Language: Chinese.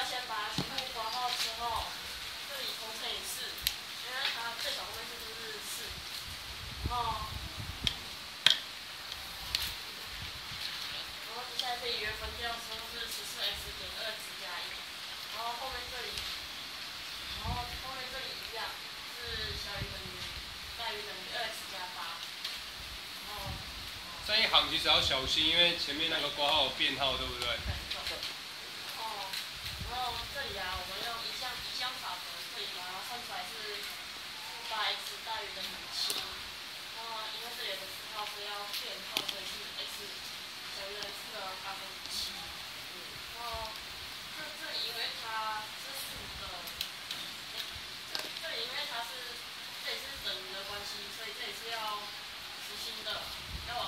要先把它全部括号之后，这里同乘以四，因为它最小公倍数就是四。然后，然后接下来这一部分掉之后是十四 x 减二 x 加一。然后后面这里，然后后面这里一样是小于等于，大于等于二 x 加八。然后这一行其实要小心，因为前面那个括号变号，对不对？后这里啊，我们用一项一项法则可以把它算出来是负八 x 大于等于七。然后因为这里的符号是要变号，所以是 x 小于 x 的八分之七。然后这这里因为它这是负的，这这里因为它是这里是等于的关系，所以这里是要实心的。要